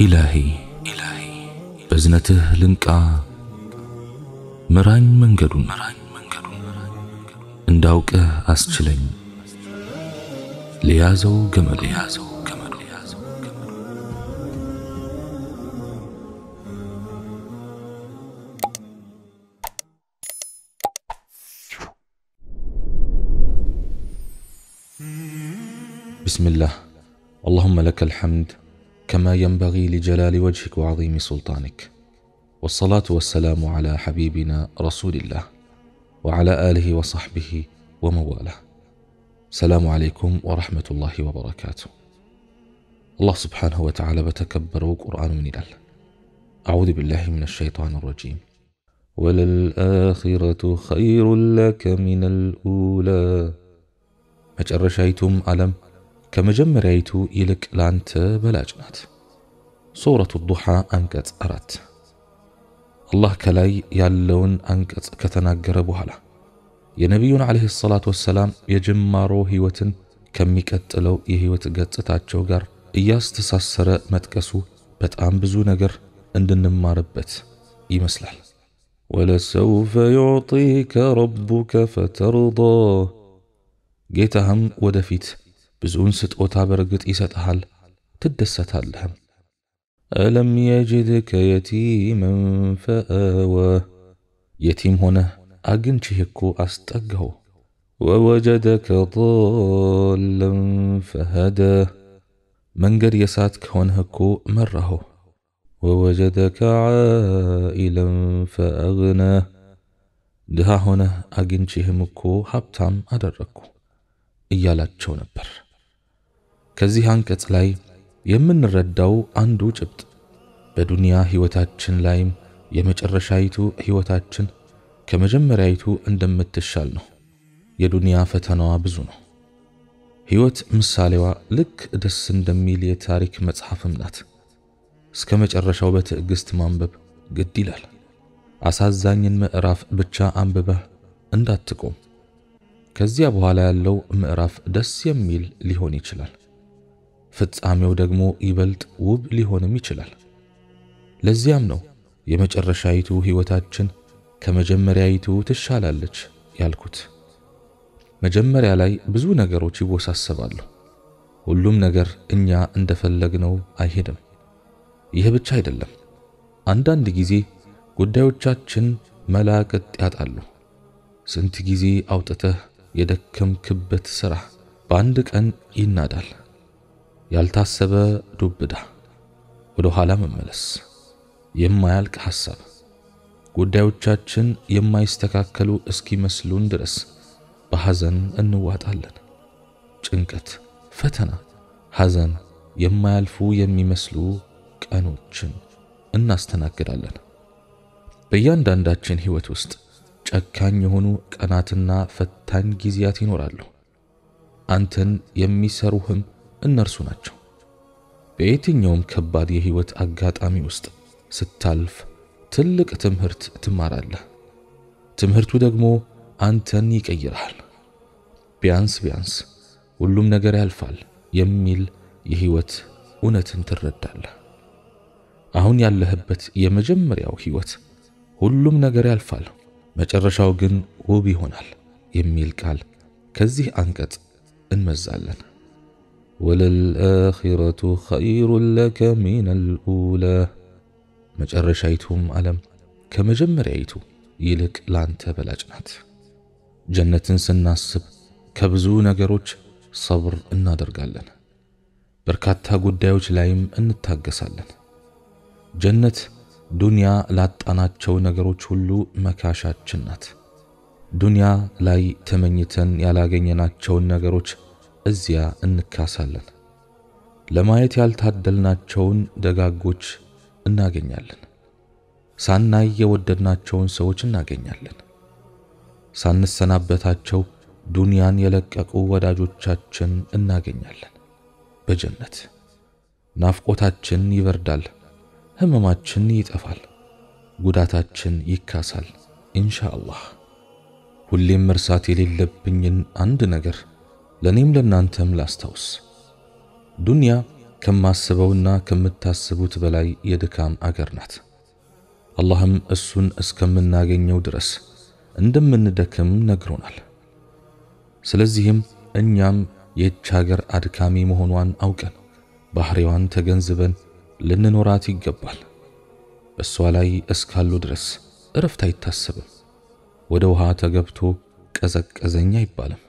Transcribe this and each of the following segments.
ኢላሂ በዝነትህ ልንቃ ምራኝ መንገዱን እንዳውቅህ አስችለኝ ለያዘው ገመዱ بسم الله اللهم لك الحمد كما ينبغي لجلال وجهك وعظيم سلطانك. والصلاة والسلام على حبيبنا رسول الله وعلى آله وصحبه ومواله. السلام عليكم ورحمة الله وبركاته. الله سبحانه وتعالى بتكبر وقرآن من الله. أعوذ بالله من الشيطان الرجيم. وللآخرة خير لك من الأولى. ما شايتم ألم؟ ከመጀመሪያይቱ ይልቅ ላንተ በላጭ ናት። ሱረቱ ዱሓ አንቀጽ አራት አላህ ከላይ ያለውን አንቀጽ ከተናገረ በኋላ የነቢዩን ዓለይሂ ሰላቱ ወሰላም የጅማሮ ሕይወትን ከሚቀጥለው የሕይወት ገጽታቸው ጋር እያስተሳሰረ መጥቀሱ በጣም ብዙ ነገር እንድንማርበት ይመስላል። ወለሰውፈ ዩዕጢከ ረቡከ ፈተርዳ ጌታህም ወደፊት بزون ست ستقوتا برقت إيسات أحل تدست هالهم ألم يجدك يتيما فآوى يتيم هنا أجنشي هكو أستقهو ووجدك ضالا فهدى من قر يساتك هون هكو مرهو ووجدك عائلا فأغنى ده هنا أجنشي همكو حبتام أدركو إيالات شونبر ከዚህ አንቀጽ ላይ የምንረዳው አንዱ ጭብጥ በዱንያ ሕይወታችን ላይም የመጨረሻይቱ ሕይወታችን ከመጀመሪያይቱ እንደምትሻል ነው። የዱንያ ፈተናዋ ብዙ ነው። ሕይወት ምሳሌዋ ልክ ደስ እንደሚል የታሪክ መጽሐፍም ናት። እስከ መጨረሻው በትዕግሥት ማንበብ ግድ ይላል። አሳዛኝን ምዕራፍ ብቻ አንብበህ እንዳትቆም ከዚያ በኋላ ያለው ምዕራፍ ደስ የሚል ሊሆን ይችላል። ፍጻሜው ደግሞ ይበልጥ ውብ ሊሆንም ይችላል። ለዚያም ነው የመጨረሻይቱ ሕይወታችን ከመጀመሪያይቱ ትሻላለች ያልኩት። መጀመሪያ ላይ ብዙ ነገሮች ይወሳሰባሉ። ሁሉም ነገር እኛ እንደፈለግነው አይሄድም። ይህ ብቻ አይደለም። አንዳንድ ጊዜ ጉዳዮቻችን መላቅጥ ያጣሉ። ስንት ጊዜ አውጥተህ የደከምክበት ሥራ በአንድ ቀን ይናዳል። ያልታሰበ ዱብዳ፣ ወደ ኋላ መመለስ፣ የማያልቅ ሐሳብ፣ ጉዳዮቻችን የማይስተካከሉ እስኪመስሉን ድረስ በሐዘን እንዋጣለን። ጭንቀት፣ ፈተና፣ ሐዘን የማያልፉ የሚመስሉ ቀኖችን እናስተናግዳለን። በእያንዳንዳችን ሕይወት ውስጥ ጨካኝ የሆኑ ቀናትና ፈታኝ ጊዜያት ይኖራሉ። አንተን የሚሰሩህም እነርሱ ናቸው። በየትኛውም ከባድ የሕይወት አጋጣሚ ውስጥ ስታልፍ ትልቅ ትምህርት ትማራለህ። ትምህርቱ ደግሞ አንተን ይቀይርሃል። ቢያንስ ቢያንስ ሁሉም ነገር ያልፋል የሚል የሕይወት እውነትን ትረዳለህ። አሁን ያለህበት የመጀመሪያው ሕይወት ሁሉም ነገር ያልፋል መጨረሻው ግን ውብ ይሆናል የሚል ቃል ከዚህ አንቀጽ እንመዛለን። ወለልአኺረቱ ኸይሩን ለከ ሚነል መጨረሻይቱም ዓለም ከመጀመሪያይቱ ይልቅ ላንተ በላጭ ናት። ጀነትን ስናስብ ከብዙ ነገሮች ሰብር እናደርጋለን። በርካታ ጉዳዮች ላይም እንታገሳለን። ጀነት ዱንያ ላጣናቸው ነገሮች ሁሉ መካሻችን ናት። ዱንያ ላይ ተመኝተን ያላገኘናቸውን ነገሮች እዚያ እንካሳለን። ለማየት ያልታደልናቸውን ደጋጎች እናገኛለን። ሳናይ የወደድናቸውን ሰዎች እናገኛለን። ሳንሰናበታቸው ዱንያን የለቀቁ ወዳጆቻችን እናገኛለን። በጀነት ናፍቆታችን ይበርዳል። ህመማችን ይጠፋል፣ ጉዳታችን ይካሳል ኢንሻአላህ። ሁሌም መርሳት የሌለብኝን አንድ ነገር ለኔም ለናንተም ላስታውስ። ዱንያ ከማስበውና ከምታስቡት በላይ የድካም አገር ናት። አላህም እሱን እስከምናገኘው ድረስ እንደምንደክም ነግሮናል። ስለዚህም እኛም ይህች ሀገር አድካሚ መሆኗን አውቀን ባህሪዋን ተገንዝበን ልንኖራት ይገባል። በእሷ ላይ እስካሉ ድረስ እረፍት አይታሰብም። ወደ ውሃ ተገብቶ ቀዘቀዘኝ አይባልም።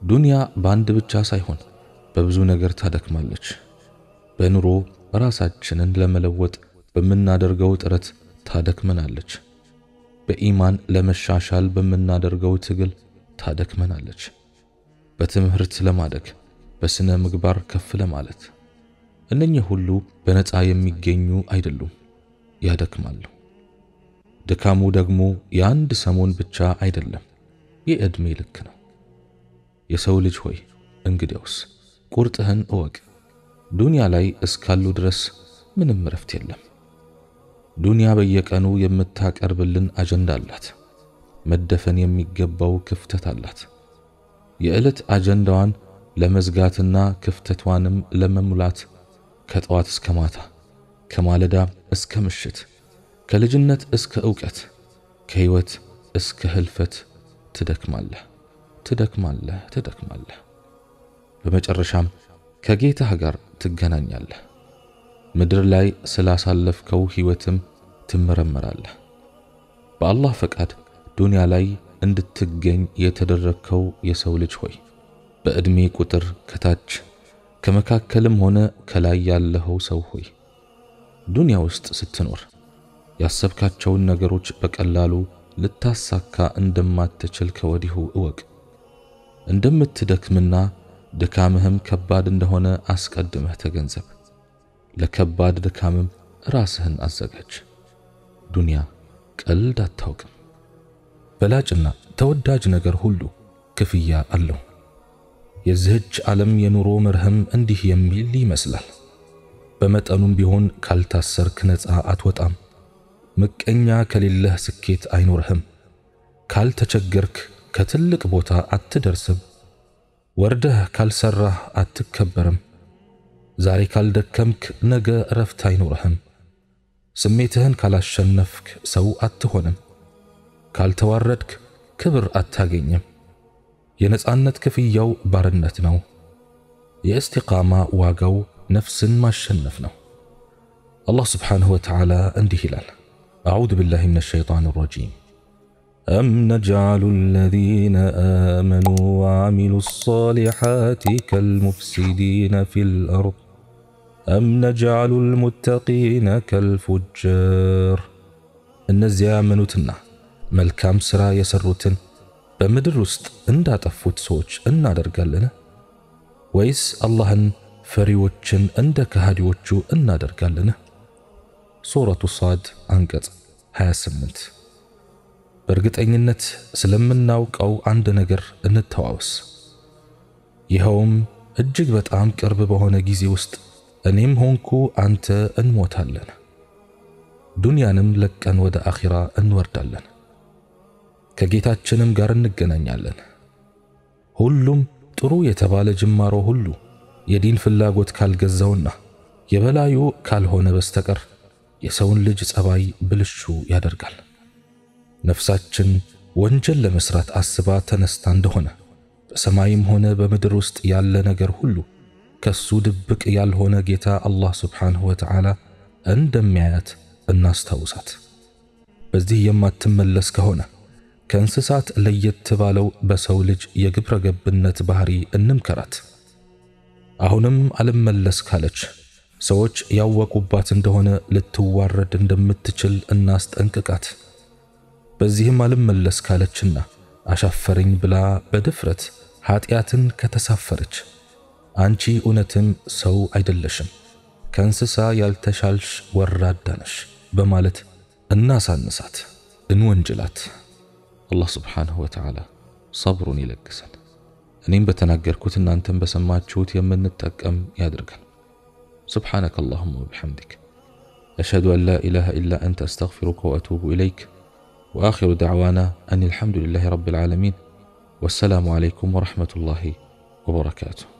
ዱንያ በአንድ ብቻ ሳይሆን በብዙ ነገር ታደክማለች። በኑሮ ራሳችንን ለመለወጥ በምናደርገው ጥረት ታደክመናለች። በኢማን ለመሻሻል በምናደርገው ትግል ታደክመናለች። በትምህርት ለማደግ፣ በስነ ምግባር ከፍ ለማለት እነኚህ ሁሉ በነፃ የሚገኙ አይደሉም፣ ያደክማሉ። ድካሙ ደግሞ የአንድ ሰሞን ብቻ አይደለም፣ የዕድሜ ልክ ነው። የሰው ልጅ ሆይ እንግዲያውስ ቁርጥህን እወቅ። ዱንያ ላይ እስካሉ ድረስ ምንም እረፍት የለም። ዱንያ በየቀኑ የምታቀርብልን አጀንዳ አላት። መደፈን የሚገባው ክፍተት አላት። የዕለት አጀንዳዋን ለመዝጋትና ክፍተቷንም ለመሙላት ከጠዋት እስከ ማታ፣ ከማለዳ እስከ ምሽት፣ ከልጅነት እስከ ዕውቀት፣ ከሕይወት እስከ ህልፈት ትደክማለህ፣ ትደክማለህ፣ ትደክማለህ። በመጨረሻም ከጌታህ ጋር ትገናኛለህ። ምድር ላይ ስላሳለፍከው ሕይወትም ትመረመራለህ። በአላህ ፈቃድ ዱንያ ላይ እንድትገኝ የተደረግከው የሰው ልጅ ሆይ በዕድሜ ቁጥር ከታች ከመካከልም ሆነ ከላይ ያለኸው ሰው ሆይ ዱንያ ውስጥ ስትኖር ያሰብካቸውን ነገሮች በቀላሉ ልታሳካ እንደማትችል ከወዲሁ እወቅ። እንደምትደክምና ድካምህም ከባድ እንደሆነ አስቀድመህ ተገንዘብ። ለከባድ ድካምም ራስህን አዘጋጅ። ዱንያ ቀልድ አታውቅም። በላጭና ተወዳጅ ነገር ሁሉ ክፍያ አለው። የዚህች ዓለም የኑሮ መርህም እንዲህ የሚል ይመስላል። በመጠኑም ቢሆን ካልታሰርክ ነፃ አትወጣም። ምቀኛ ከሌለህ ስኬት አይኖርህም። ካልተቸገርክ ከትልቅ ቦታ አትደርስም። ወርደህ ካልሰራህ አትከበርም። ዛሬ ካልደከምክ ነገ እረፍት አይኖርህም። ስሜትህን ካላሸነፍክ ሰው አትሆንም። ካልተዋረድክ ክብር አታገኝም። የነጻነት ክፍያው ባርነት ነው። የእስቲቃማ ዋጋው ነፍስን ማሸነፍ ነው። አላህ ስብሓንሁ ወተዓላ እንዲህ ይላል፣ አዑዙ ቢላሂ ሚነ ሸይጣን ረጂም أم نجعل الذين آمنوا وعملوا الصالحات كالمفسدين في الأرض أم نجعل المتقين كالفجار እነዚያ ያመኑትና መልካም ሥራ የሠሩትን በምድር ውስጥ እንዳጠፉት ሰዎች እናደርጋለን ወይስ አላህን ፈሪዎችን እንደ ከሃዲዎቹ እናደርጋለን? ሱረቱ ሳድ አንቀጽ 28 በእርግጠኝነት ስለምናውቀው አንድ ነገር እንተዋወስ። ይኸውም እጅግ በጣም ቅርብ በሆነ ጊዜ ውስጥ እኔም ሆንኩ አንተ እንሞታለን፣ ዱንያንም ለቀን ወደ አኺራ እንወርዳለን፣ ከጌታችንም ጋር እንገናኛለን። ሁሉም ጥሩ የተባለ ጅማሮ ሁሉ የዲን ፍላጎት ካልገዛውና የበላዩ ካልሆነ በስተቀር የሰውን ልጅ ጸባይ ብልሹ ያደርጋል። ነፍሳችን ወንጀል ለመስራት አስባ ተነስታ እንደሆነ በሰማይም ሆነ በምድር ውስጥ ያለ ነገር ሁሉ ከሱ ድብቅ ያልሆነ ጌታ አላህ ስብሓንሁ ወተዓላ እንደሚያያት እናስታውሳት። በዚህ የማትመለስ ከሆነ ከእንስሳት ለየት ባለው በሰው ልጅ የግብረ ገብነት ባህሪ እንምከራት። አሁንም አልመለስ ካለች ሰዎች ያወቁባት እንደሆነ ልትዋረድ እንደምትችል እናስጠንቅቃት። በዚህም አልመለስ ካለችና አሻፈረኝ ብላ በድፍረት ኀጢአትን ከተሳፈረች አንቺ እውነትም ሰው አይደለሽም፣ ከእንስሳ ያልተሻልሽ ወራዳ ነሽ በማለት እናሳንሳት፣ እንወንጅላት። አላህ ስብሓንሁ ወተዓላ ሰብሩን ይለግሰን። እኔም በተናገርኩት እናንተም በሰማችሁት የምንጠቀም ያድርገን። سبحانك اللهم وبحمدك أشهد أن لا إله إلا أنت أستغفرك وأتوب إليك وآخر دعوانا أن الحمد لله رب العالمين والسلام عليكم ورحمة الله وبركاته.